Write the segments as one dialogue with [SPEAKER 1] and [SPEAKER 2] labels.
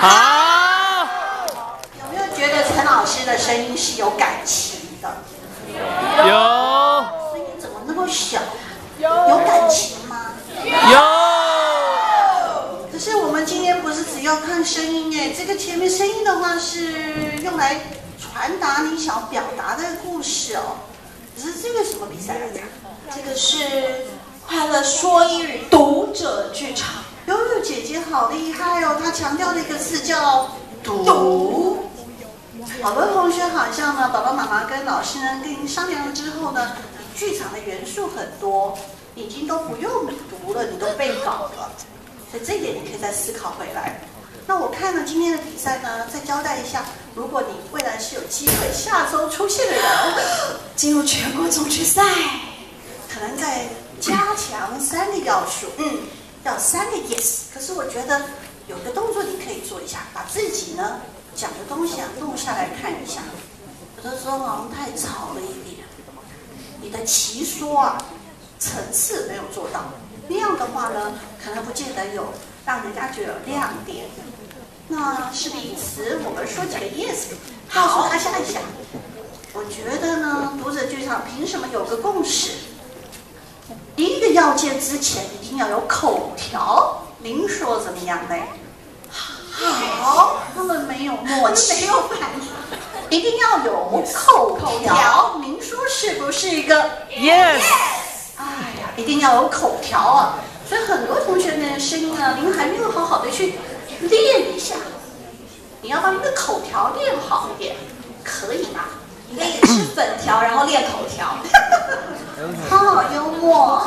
[SPEAKER 1] 好。
[SPEAKER 2] 有没有觉得陈老师的声音是有感情的？
[SPEAKER 1] 有。
[SPEAKER 2] 声音怎么那么小？有感情吗？
[SPEAKER 1] 有。
[SPEAKER 2] 可是我们今天不是只要看声音哎，这个前面声音的话是用来传达你想表达的故事哦。可是这个什么比赛来着？
[SPEAKER 3] 这个是快乐说英语读者剧场。
[SPEAKER 2] 悠悠姐姐好厉害哦，她强调了一个字叫读。好多同学好像呢，爸爸妈妈跟老师呢跟您商量了之后呢，剧场的元素很多，已经都不用读了，你都背稿了，所以这一点你可以再思考回来。那我看了今天的比赛呢，再交代一下，如果你未来是有机会下周出现的人，
[SPEAKER 3] 进入全国总决赛，
[SPEAKER 2] 可能在加强三个要素，嗯，要三个 yes。可是我觉得有个动作你可以做一下，把自己呢讲的东西啊录下来看一下。有的时候好像太吵了一点，你的奇说啊层次没有做到，那样的话呢，可能不见得有让人家觉得有亮点。那是彼此，我们说几个 yes，告诉他下一下。我觉得呢，读者剧场凭什么有个共识？第一个要件之前一定要有口条，您说怎么样嘞？好，他们没有默契，
[SPEAKER 3] 没有反应。
[SPEAKER 2] 一定要有口条，您说是不是一个
[SPEAKER 1] Yes。
[SPEAKER 2] 哎呀，一定要有口条啊！所以很多同学们的声音呢，您还没有好好的去练一下。你要把你的口条练好一点，可以吗？
[SPEAKER 3] 你可以吃粉条，然后练口条。
[SPEAKER 2] 好好幽默。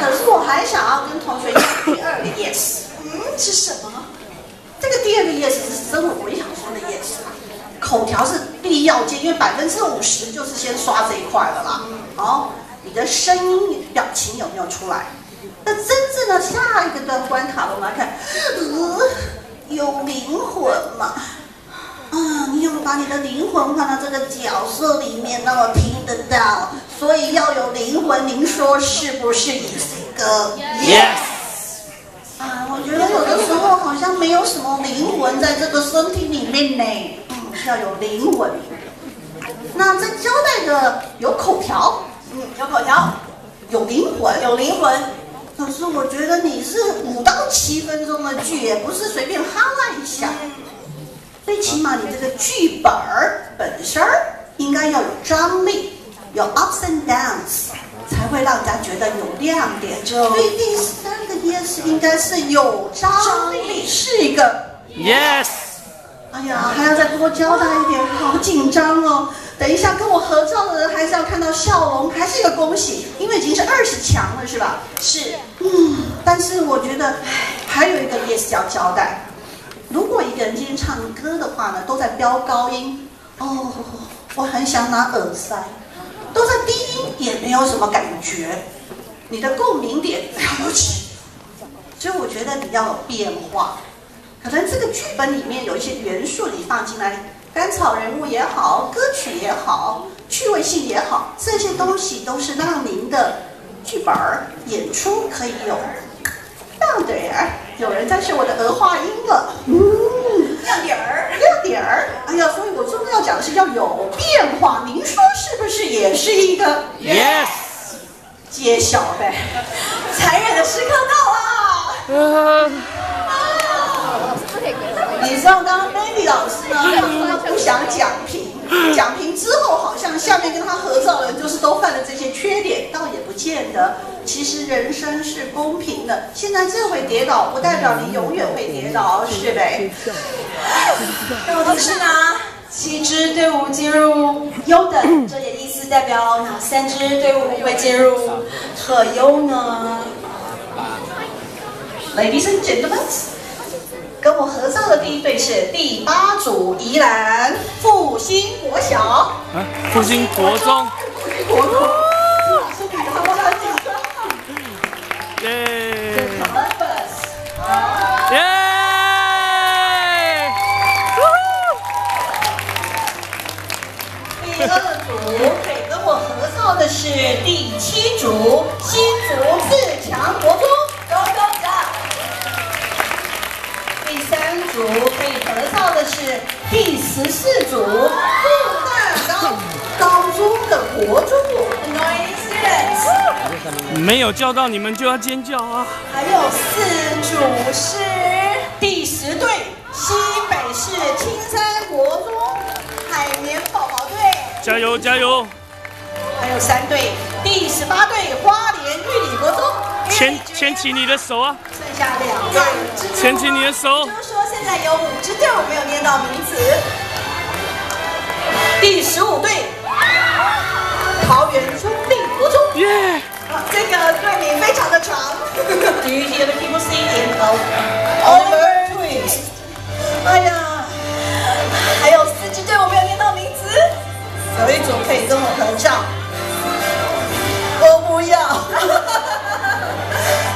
[SPEAKER 2] 可是我还想要跟同学要第二个 yes。
[SPEAKER 3] 嗯，是什么？
[SPEAKER 2] 这个第二个 yes 是真的我也想说的 yes 啊。口条是必要件，因为百分之五十就是先刷这一块了啦。好，你的声音、表情有没有出来？那真正的下一个段关卡，我们来看，呃，有灵魂吗？啊，你有没有把你的灵魂放到这个角色里面，让我听得到？所以要有灵魂，您说是不是也是一个
[SPEAKER 1] Yes。
[SPEAKER 2] 啊，我觉得有的时候好像没有什么灵魂在这个身体里面呢。嗯，要有灵魂。那再交代的有口条，
[SPEAKER 3] 嗯，有口条，
[SPEAKER 2] 有灵魂。
[SPEAKER 3] 有灵魂。
[SPEAKER 2] 可是我觉得你是五到七分钟的剧，也不是随便哈拉一下。最起码你这个剧本儿本身儿应该要有张力，有 ups and downs，才会让人家觉得有亮点。所以第三个 yes 应该是有张力，是一个
[SPEAKER 1] Yes。
[SPEAKER 2] 哎呀，还要再多交代一点，好紧张哦！等一下跟我合照的人还是要看到笑容，还是一个恭喜，因为已经是二十强了，是吧？
[SPEAKER 3] 是。
[SPEAKER 2] 嗯，但是我觉得还有一个 yes 要交代，如果一个人今天唱歌的话呢，都在飙高音，哦，我很想拿耳塞，都在低音也没有什么感觉，你的共鸣点了不起，所以我觉得你要有变化。可能这个剧本里面有一些元素你放进来，甘草人物也好，歌曲也好，趣味性也好，这些东西都是让您的剧本儿演出可以有亮点儿。有人在学我的儿化音了，嗯，
[SPEAKER 3] 亮点儿。
[SPEAKER 2] 亮点儿。哎呀，所以我重要讲的是要有变化。您说是不是也是一个
[SPEAKER 1] Yes。
[SPEAKER 2] 揭晓呗？
[SPEAKER 3] 残忍的时刻到了。
[SPEAKER 1] 呃，
[SPEAKER 2] 你知道刚刚 Mandy 老师呢，他不想讲评，讲评之后好像下面跟他合照的人就是都犯了这些缺点，不见得。其实人生是公平的，现在这回跌倒，不代表你永远会跌倒，是呗？
[SPEAKER 3] 到底是哪七支队伍进入优等？这也意思代表哪三支队伍会进入特优呢
[SPEAKER 2] ？Ladies and gentlemen，跟我合照的第一对是第八组宜兰复兴国小，
[SPEAKER 1] 啊，复兴国中，复兴
[SPEAKER 2] 国中，老师你好好紧张。
[SPEAKER 1] 耶耶
[SPEAKER 2] 第二组可以跟我合照的是第七组新竹自强国中
[SPEAKER 1] 高高的
[SPEAKER 2] 第三组可以合照的是第十四组复大高高中的国中。
[SPEAKER 1] 没有叫到你们就要尖叫啊！
[SPEAKER 3] 还有四组是
[SPEAKER 2] 第十队西北市青山国中海绵宝宝队，
[SPEAKER 1] 加油加油！
[SPEAKER 2] 还有三队第十八队花莲玉里国中。
[SPEAKER 1] 牵牵起你的手啊！
[SPEAKER 2] 剩下两队，
[SPEAKER 1] 牵起你的手
[SPEAKER 3] 就。是说现在有五支队伍没有念到名字。
[SPEAKER 2] 第十五队桃园中立国中。
[SPEAKER 1] 耶！
[SPEAKER 3] 啊这个队名非常的长。
[SPEAKER 2] Do you hear the people singing? Oliver Twist？哎呀，
[SPEAKER 3] 还有四支队我没有念到名字。
[SPEAKER 2] 有一组可以跟我合照。我不要。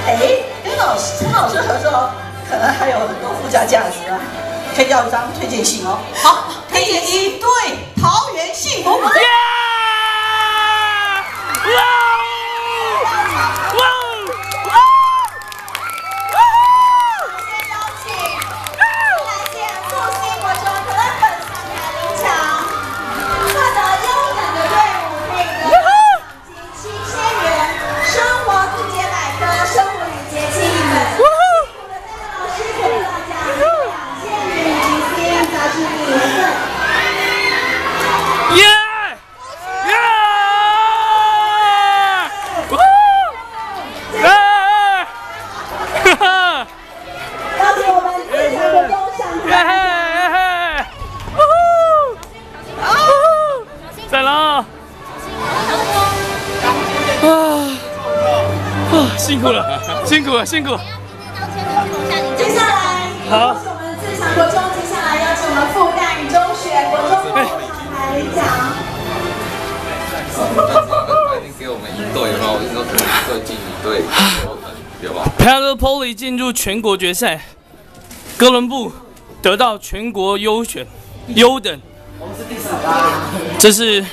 [SPEAKER 2] 哎，跟老师、陈老师合作，可能还有很多附加价值啊，可以要一张推荐信哦。好，推荐一
[SPEAKER 1] 啊！啊！辛苦了，辛苦了，辛苦了！
[SPEAKER 3] 接下来，
[SPEAKER 1] 好
[SPEAKER 3] 是我们自强国中，接下来邀请我们复旦中学国中奖。
[SPEAKER 4] 他已经给我们一队了，我就说可能一队进一队，对吧
[SPEAKER 1] ？p a l o Poly 进入全国决赛，哥伦布得到全国优选优等，这是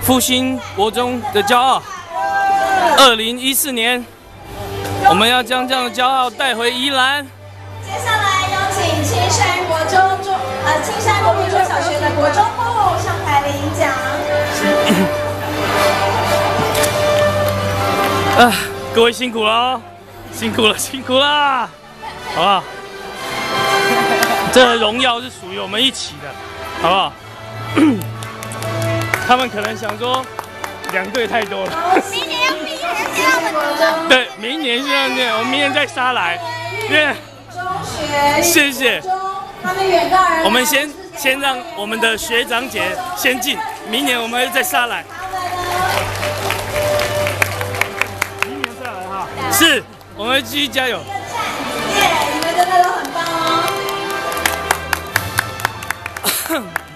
[SPEAKER 1] 复兴国中的骄傲。二零一四年，我们要将这样的骄傲带回宜兰。
[SPEAKER 3] 接下来邀请青山国中中呃青山国民中小学的国中部上台领奖。
[SPEAKER 1] 啊，各位辛苦了哦，辛苦了，辛苦了，好不好？这个荣耀是属于我们一起的，好不好？他们可能想说，两队太多了。
[SPEAKER 3] 明年要毕业，是要我们
[SPEAKER 1] 对，明年是这样念，我们明年再杀来。对，
[SPEAKER 3] 中学
[SPEAKER 1] 谢谢，我们先先让我们的学长姐先进，明年我们会再杀来。明年再来哈。是，我们会继续加油。
[SPEAKER 3] 耶，你们真的都很棒哦。